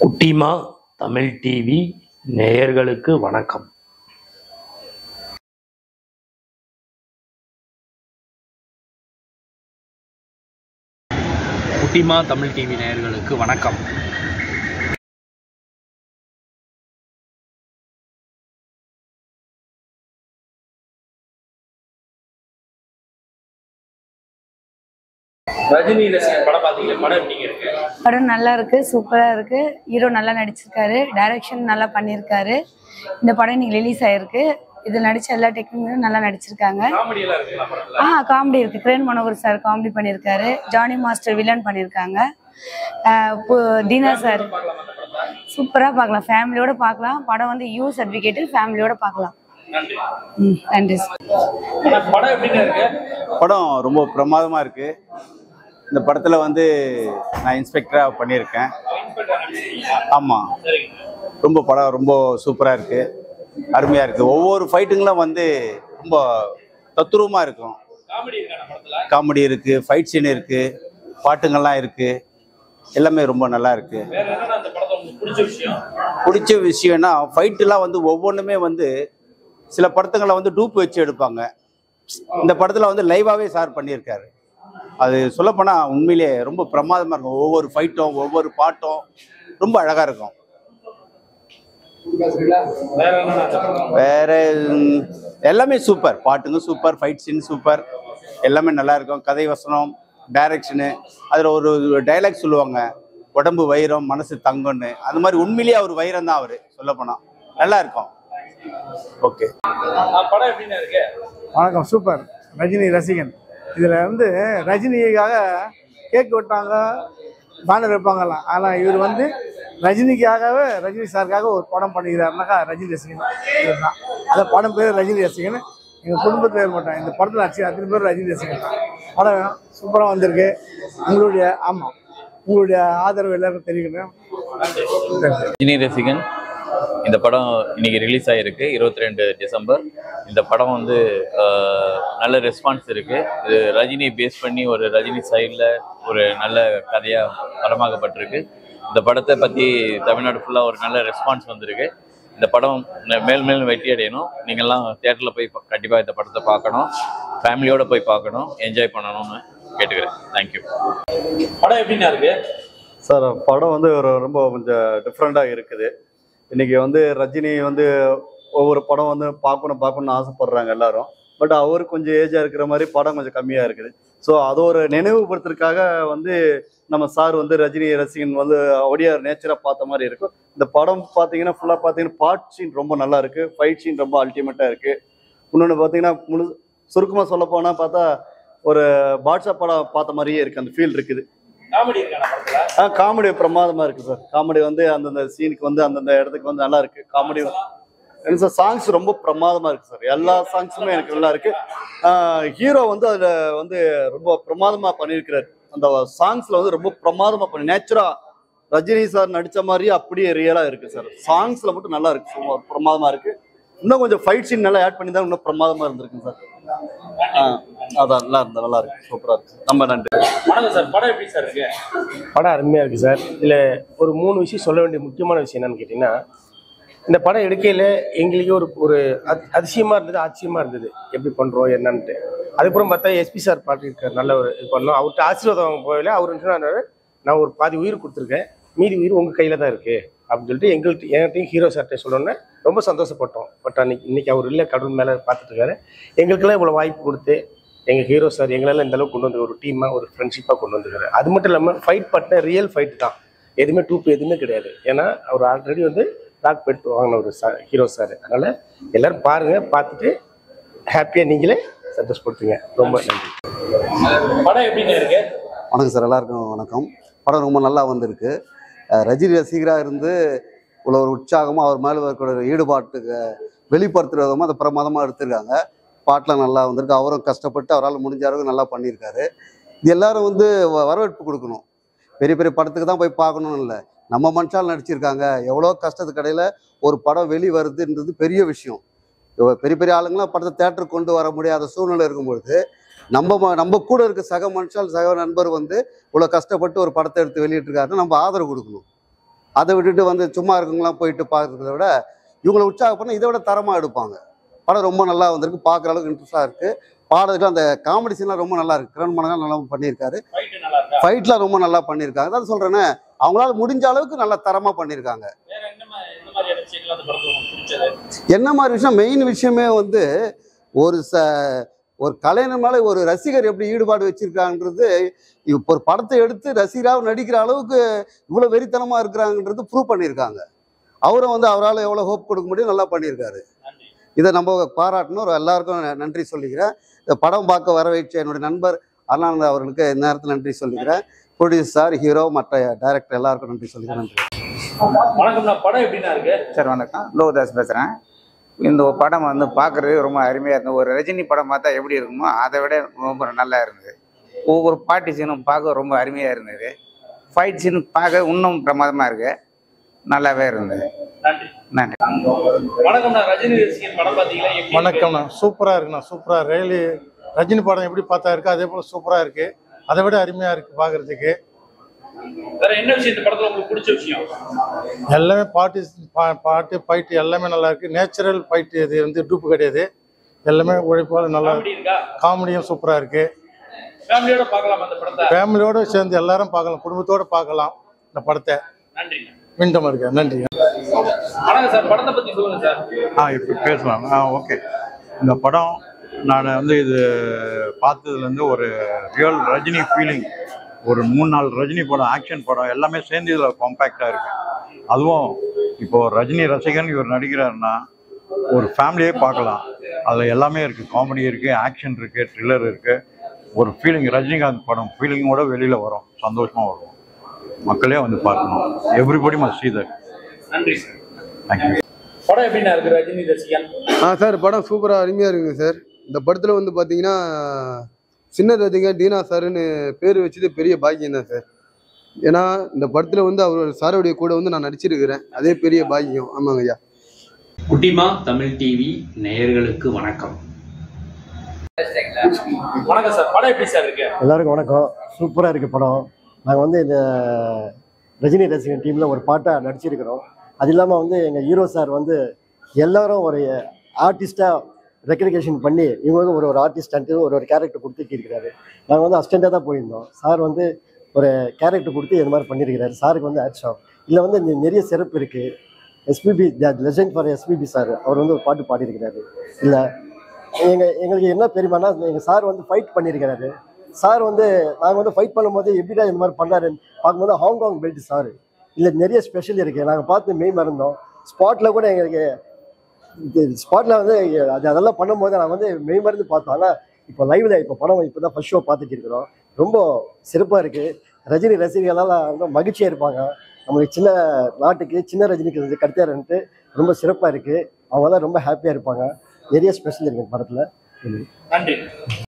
குட்டிமா தமிழ் டிவி நேயர்களுக்கு வணக்கம். குட்டிமா தமிழ் டிவி நேயர்களுக்கு வணக்கம். ரஜினி ரசிகன் படம் பாத்தீங்களா படம் எப்படிங்க இருக்கு? படம் நல்லா இருக்கு சூப்பரா இருக்கு. ஹீரோ நல்லா நடிச்சிருக்காரு. டைரக்ஷன் நல்லா பண்ணியிருக்காரு இந்த படம் இன்னைக்கு ரிலீஸ் ஆயிருக்கு. இது நடிச்ச எல்லா டெக்னிக்கும் நல்லா நடிச்சிருக்காங்க. காமெடி எல்லாம் இருக்குங்களா படத்துல? ஆ காமெடி இருக்கு. கிரேன் மனோகர் சார் காமெடி பண்ணியிருக்காரு ஜானி மாஸ்டர் வில்லன் பண்ணியிருக்காங்க தீனா சார் சூப்பரா பார்க்கலாம் ஃபேமிலியோட பார்க்கலாம். படம் வந்து யூ சர்டிஃபிகேட்டில் ஃபேமிலியோட பார்க்கலாம். நன்றி. ம் நன்றி சார் ஆனா படம் இருக்கு? ரொம்ப பிரமாதமாக இருக்குது இந்த படத்தில் வந்து நான் இன்ஸ்பெக்டராக பண்ணியிருக்கேன். ஆமாம் ரொம்ப படம் ரொம்ப சூப்பராக இருக்குது அருமையாக இருக்குது ஒவ்வொரு ஃபைட்டுங்களும் வந்து ரொம்ப தத்துருவமாக இருக்கும். காமெடி இருக்குது ஃபைட் சீன் இருக்குது பாட்டுங்கள்லாம் இருக்குது எல்லாமே ரொம்ப நல்லா இருக்குது பிடிச்ச பிடிச்ச விஷயம்னா ஃபைட்டுலாம் வந்து ஒவ்வொன்றுமே வந்து சில படத்துங்களை வந்து டூப் வச்சு எடுப்பாங்க. இந்த படத்தில் வந்து லைவாகவே சார் பண்ணியிருக்காரு. அது சொல்லப்போனால் உண்மையிலேயே ரொம்ப பிரமாதமாக இருக்கும். ஒவ்வொரு ஃபைட்டும் ஒவ்வொரு பாட்டும் ரொம்ப அழகாக இருக்கும். வேற எல்லாமே சூப்பர் பாட்டுங்க சூப்பர் ஃபைட் சீன் சூப்பர் எல்லாமே நல்லா இருக்கும். கதை வசனம் டைரக்ஷனு அதில் ஒரு டைலாக் சொல்லுவாங்க. உடம்பு வைரம் மனசு தங்கம்னு. அந்த மாதிரி உண்மையிலேயே அவர் வைரம் தான் அவர் சொல்லப்போனால் நல்லா இருக்கும். ஓகே வணக்கம். சூப்பர் ரஜினி ரசிகன். இதில் வந்து ரஜினிக்காக கேக் வெட்டாங்க பேனர் வைப்பாங்கலாம் ஆனால் இவர் வந்து ரஜினிக்காகவே ரஜினி சாருக்காக ஒரு படம் பண்ணிக்கிறாருனாக்கா ரஜினி ரசிகன் இவர் தான் அந்த படம் பேர் ரஜினி ரசிகன் எங்கள் குடும்பத்தில் பேர் இந்த படத்தில் நடிச்சு அத்தனை பேர் ரஜினி ரசிகன் தான். படம் சூப்பராக வந்திருக்கு. உங்களுடைய ஆமாம் உங்களுடைய ஆதரவு எல்லாருக்கும் தெரிவிக்கணும். ரஜினி ரசிகன். இந்த படம் இன்னைக்கு ரிலீஸ் ஆகிருக்கு இருபத்தி ரெண்டு டிசம்பர். இந்த படம் வந்து நல்ல ரெஸ்பான்ஸ் இருக்கு. இது ரஜினி பேஸ் பண்ணி ஒரு ரஜினி சைடில் ஒரு நல்ல கதையாக படமாக்கப்பட்டிருக்கு. இந்த படத்தை பற்றி தமிழ்நாடு ஃபுல்லாக ஒரு நல்ல ரெஸ்பான்ஸ் வந்திருக்கு. இந்த படம் மேல் மேலும் வெற்றி அடையணும். நீங்கள்லாம் தேட்டரில் போய் கண்டிப்பாக இந்த படத்தை பார்க்கணும். ஃபேமிலியோட போய் பார்க்கணும். என்ஜாய் பண்ணணும்னு கேட்டுக்கிறேன். தேங்க்யூ படம் எப்படிங்க இருக்கு? சார் படம் வந்து ஒரு ரொம்ப கொஞ்சம் டிஃப்ரெண்ட்டாக இருக்குது. இன்னைக்கு வந்து ரஜினி வந்து ஒவ்வொரு படம் வந்து பார்க்கணும் பார்க்கணும்னு ஆசைப்படுறாங்க எல்லாரும். பட் அவர் கொஞ்சம் ஏஜாக இருக்கிற மாதிரி படம் கொஞ்சம் கம்மியாக இருக்குது. ஸோ அதை ஒரு நினைவுபடுத்துறதுக்காக வந்து நம்ம சார் வந்து ரஜினி ரசிகன் வந்து ஒடியார் நேச்சராக பார்த்த மாதிரி இருக்கும். இந்த படம் பார்த்தீங்கன்னா ஃபுல்லாக பார்த்தீங்கன்னா பாட் சீன் ரொம்ப நல்லா இருக்கு. ஃபைட் சீன் ரொம்ப அல்டிமேட்டாக இருக்குது இன்னொன்று பார்த்தீங்கன்னா முழு சுருக்கமாக சொல்லப்போனால் பார்த்தா ஒரு பாட்ஷா படம் பார்த்த மாதிரியே இருக்குது அந்த ஃபீல் இருக்குது. ஆ காமெடி பிரமாதமா இருக்கு சார் காமெடி வந்து அந்தந்த சீனுக்கு வந்து அந்தந்த இடத்துக்கு வந்து நல்லா இருக்கு. காமெடி எனக்கு சார் சாங்ஸ் ரொம்ப பிரமாதமா இருக்கு சார் எல்லா சாங்ஸுமே எனக்கு நல்லா இருக்கு. ஹீரோ வந்து அதுல வந்து ரொம்ப பிரமாதமா பண்ணியிருக்கிறாரு. அந்த சாங்ஸ்ல வந்து ரொம்ப பிரமாதமா பண்ணி நேச்சுரா ரஜினி சார் நடிச்ச மாதிரியே அப்படியே ரியலா இருக்கு சார் சாங்ஸ்ல மட்டும் நல்லா இருக்கு பிரமாதமா இருக்கு. இன்னும் கொஞ்சம் ஃபைட் சீன் நல்லா ஆட் பண்ணி தான் இன்னும் பிரமாதமா இருந்திருக்கு சார் அதான் நல்லா இருந்தா நல்லா இருக்கு. சூப்பரா இருக்கு. ரொம்ப நன்றி. வணக்கம் சார் படம் எப்படி சார் இருக்கு? படம் அருமையாக இருக்குது சார். இதில் ஒரு மூணு விஷயம் சொல்ல வேண்டிய முக்கியமான விஷயம் என்னன்னு கேட்டிங்கன்னா இந்த படம் எடுக்கையில் எங்களுக்கு ஒரு ஒரு அத் அதிசயமாக இருந்தது ஆச்சரியமாக இருந்தது. எப்படி பண்ணுறோம் என்னன்ட்டு. அதுக்கப்புறம் பார்த்தா எஸ்பி சார் பாட்டிருக்கார் நல்ல ஒரு இது பண்ணோம். அவர்கிட்ட ஆசீர்வாதம் வாங்க போகல அவர் நான் ஒரு பாதி உயிர் கொடுத்துருக்கேன் மீதி உயிர் உங்கள் கையில் தான் இருக்குது அப்படின்னு சொல்லிட்டு எங்கள்கிட்ட என்கிட்டையும் ஹீரோ சார்கிட்ட சொன்னோன்னே ரொம்ப சந்தோஷப்பட்டோம். பட் அன்னைக்கு இன்னைக்கு அவர் இல்லை கடவுள் மேலே பார்த்துட்டு இருக்காரு. எங்களுக்கெல்லாம் இவ்வளோ வாய்ப்பு கொடுத்து எங்கள் ஹீரோ சார் எங்களெல்லாம் இந்த அளவுக்கு கொண்டு வந்து ஒரு டீமாக ஒரு ஃப்ரெண்ட்ஷிப்பாக கொண்டு வந்துருக்காரு. அது மட்டும் இல்லாமல் ஃபைட் பட்டின ரியல் ஃபைட் தான். எதுவுமே டூப் எதுவுமே கிடையாது. ஏன்னா அவர் ஆல்ரெடி வந்து டாக் பெட் வாங்கின ஒரு சார் ஹீரோ சார் அதனால் எல்லாரும் பாருங்கள் பார்த்துட்டு ஹாப்பியாக நீங்களே சந்தோஷப்படுத்துங்க. ரொம்ப நன்றி. படம் எப்படிங்க இருக்கு? வணக்கம் சார் எல்லாருக்கும் வணக்கம். படம் ரொம்ப நல்லா வந்திருக்கு. ரஜினி ரசிகராக இருந்து இவ்வளோ ஒரு உற்சாகமாக அவர் மேலே இருக்கிற ஈடுபாட்டுக்கு வெளிப்படுத்துகிற விதமாக அதை பிரமாதமாக எடுத்திருக்காங்க. பாட்டெலாம் நல்லா வந்திருக்கு. அவரும் கஷ்டப்பட்டு அவரால் முடிஞ்ச அளவுக்கு நல்லா பண்ணியிருக்காரு. இது எல்லாரும் வந்து வ- வரவேற்பு கொடுக்கணும். பெரிய பெரிய படத்துக்கு தான் போய் பார்க்கணும்னு இல்லை. நம்ம மனுஷால் நடிச்சிருக்காங்க. எவ்வளோ கஷ்டத்துக்கு இடையில ஒரு படம் வெளி வருதுன்றது பெரிய விஷயம். பெரிய பெரிய ஆளுங்களாம் படத்தை தேட்டருக்கு கொண்டு வர முடியாத சூழ்நிலை இருக்கும்பொழுது நம்ம நம்ம கூட இருக்க சக மனுஷால் சக நண்பர் வந்து இவ்வளோ கஷ்டப்பட்டு ஒரு படத்தை எடுத்து வெளியிட்டிருக்காருன்னா நம்ம ஆதரவு கொடுக்கணும். அதை விட்டுட்டு வந்து சும்மா இருக்கவங்களாம் போயிட்டு பார்க்கறத விட இவங்களை உற்சாகம் பண்ண இதை விட தரமாக எடுப்பாங்க. படம் ரொம்ப நல்லா வந்திருக்கு பார்க்குற அளவுக்கு இன்ட்ரெஸ்டாக இருக்குது பாடுறதுக்கு அந்த காமெடி சீன்லாம் ரொம்ப நல்லா இருக்கு. கிரண் மனகா நல்லா பண்ணியிருக்காரு. ஃபைட்லாம் ரொம்ப நல்லா பண்ணியிருக்காங்க. அதான் சொல்கிறேனே அவங்களால முடிஞ்ச அளவுக்கு நல்லா தரமாக பண்ணியிருக்காங்க. என்ன மாதிரி விஷயம்? மெயின் விஷயமே வந்து ஒரு ச ஒரு கலைஞர் மேலே ஒரு ரசிகர் எப்படி ஈடுபாடு வச்சிருக்காங்கன்றது இப்போ ஒரு படத்தை எடுத்து ரசிகராக நடிக்கிற அளவுக்கு இவ்வளோ வெறித்தனமாக இருக்கிறாங்கன்றது ப்ரூவ் பண்ணியிருக்காங்க. அவரும் வந்து அவரால் எவ்வளோ ஹோப் கொடுக்க முடியும் நல்லா பண்ணியிருக்காரு. நன்றி இதை நம்ம பாராட்டணும். ஒரு எல்லாருக்கும் நன்றி சொல்லிக்கிறேன். இந்த படம் பார்க்க வரவேற்ற என்னுடைய நண்பர் அருணானந்த அவர்களுக்கு இந்த நேரத்தில் நன்றி சொல்லிக்கிறேன். ப்ரொடியூசர் ஹீரோ மற்ற டைரக்டர் எல்லாருக்கும் நன்றி சொல்லிக்கிறேன். நன்றி. வணக்கம்ண்ணா படம் எப்படிண்ணா இருக்கு? சார் வணக்கம். லோகதாஸ் பேசுகிறேன் இந்த ஒரு படம் வந்து பார்க்குறது ரொம்ப அருமையாக இருந்தது. ஒரு ரஜினி படம் பார்த்தா எப்படி இருக்குமோ அதை விட ரொம்ப நல்லா இருந்தது. ஒவ்வொரு பாட்டு சீனும் பார்க்க ரொம்ப அருமையாக இருந்தது. ஃபைட் சீன் பார்க்க இன்னும் பிரமாதமாக இருக்கு. நல்லாவே இருந்தது. நன்றி. நன்றி. வணக்கம்ண்ணா சூப்பராக இருக்குண்ணா சூப்பராக ரயிலி ரஜினி படம் எப்படி பார்த்தா இருக்கு அதே போல் சூப்பராக இருக்கு. அதை விட அருமையாக இருக்கு பார்க்கறதுக்கு. வேற என்ன விஷயம் இந்த படத்துல உங்களுக்கு பிடிச்ச விஷயம்? எல்லாமே பாட்டு பா- பாட்டு ஃபைட்டு எல்லாமே நல்லா இருக்கு. நேச்சுரல் ஃபைட்டு இது வந்து டூப்பு கிடையாது. எல்லாமே உழைப்பால் நல்லா காமெடியும் சூப்பராக இருக்கு. ஃபேமிலியோட பார்க்கலாம் அந்த படத்தை. ஃபேமிலியோட சேர்ந்து எல்லாரும் பார்க்கலாம். குடும்பத்தோட பார்க்கலாம் இந்த படத்தை. நன்றி. மீண்டும் இருக்க நன்றி. வணக்கம் சார். படத்தை பத்தி சொல்லுங்க சார். ஆ இப்போ பேசலாம். ஆ ஓகே. இந்த படம் நான் வந்து இது பார்த்ததுலேருந்து ஒரு ரியல் ரஜினி ஃபீலிங் ஒரு மூணு நாலு ரஜினி படம் ஆக்ஷன் படம் எல்லாமே சேர்ந்து இதில் காம்பேக்டாக இருக்கு. அதுவும் இப்போ ரஜினி ரசிகன் இவர் நடிக்கிறாருன்னா ஒரு ஃபேமிலியே பார்க்கலாம். அதில் எல்லாமே இருக்குது காமெடி இருக்குது ஆக்ஷன் இருக்குது த்ரில்லர் இருக்குது ஒரு ஃபீலிங் ரஜினிகாந்த் படம் ஃபீலிங்கோட வெளியில் வரும். சந்தோஷமாக வரும் மக்களே வந்து பார்க்கணும். Everybody must that. நன்றி சார் தேங்க்யூ படம் எப்படிண்ணா இருக்கு ரஜினி ரசிகன்? ஆ சார் படம் சூப்பராக அருமையாக இருக்குங்க சார். இந்த படத்தில் வந்து பார்த்தீங்கன்னா சின்ன ரஜிங்க டீனா சாருன்னு பேர் வச்சது பெரிய பாக்கியம் தான் சார். ஏன்னா இந்த படத்தில் வந்து அவர் சாருடைய கூட வந்து நான் நடிச்சிருக்கிறேன். அதே பெரிய பாக்கியம். ஆமாங்க ஐயா. குட்டிமா தமிழ் டிவி நேயர்களுக்கு வணக்கம். வணக்கம் சார். படம் எப்படி சார் இருக்கு? எல்லாருக்கும் வணக்கம். சூப்பராக இருக்குது படம். நாங்கள் வந்து இந்த ரஜினி ரசிகன் டீமில் ஒரு பாட்டாக நடிச்சிருக்கிறோம். அது இல்லாமல் வந்து எங்கள் ஹீரோ சார் வந்து எல்லாரும் ஒரு ஆர்டிஸ்டாக ரெக்ரிகேஷன் பண்ணி இவங்க வந்து ஒரு ஒரு ஆர்டிஸ்டன்ட்டு ஒரு ஒரு கேரக்டர் கொடுத்துருக்கிறாரு நாங்கள் வந்து அஸ்டண்ட்டாக தான் போயிருந்தோம். சார் வந்து ஒரு கேரக்டர் கொடுத்து இந்த மாதிரி பண்ணியிருக்கிறாரு சாருக்கு வந்து ஆக்ஷன் இதில் வந்து நிறைய சிறப்பு இருக்குது SPB legend for SPB sir அவர் வந்து ஒரு பாட்டு பாடியிருக்கிறாரு. இல்லை எங்கள் எங்களுக்கு என்ன பெருமைன்னா எங்கள் சார் வந்து ஃபைட் பண்ணியிருக்கிறாரு சார் வந்து நாங்கள் வந்து ஃபைட் பண்ணும்போது எப்படிடா இந்த மாதிரி பண்ணாருன்னு பார்க்கும்போது ஹாங்காங் பெல்ட் சார் இல்லை நிறைய ஸ்பெஷல் இருக்குது நாங்கள் பார்த்து மெய் மறந்தோம். ஸ்பாட்டில் கூட எங்களுக்கு ஸ்பாட்டில் வந்து அது அதெல்லாம் பண்ணும்போது நான் வந்து மெய் மறந்து பார்த்தோம். ஆனால் இப்போ லைவ்ல இப்போ படம் இப்போ தான் ஃபர்ஸ்ட் ஷோ பார்த்துட்டு இருக்கிறோம். ரொம்ப சிறப்பாக இருக்குது ரஜினி ரசிகர்களால் ரொம்ப மகிழ்ச்சியாக இருப்பாங்க. நம்மளுக்கு சின்ன நாட்டுக்கு சின்ன ரஜினிக்கு வந்து கடுத்தாருன்ட்டு ரொம்ப சிறப்பாக இருக்குது அவங்கெல்லாம் ரொம்ப ஹாப்பியாக இருப்பாங்க. நிறைய ஸ்பெஷல் இருக்குது படத்தில். நன்றி.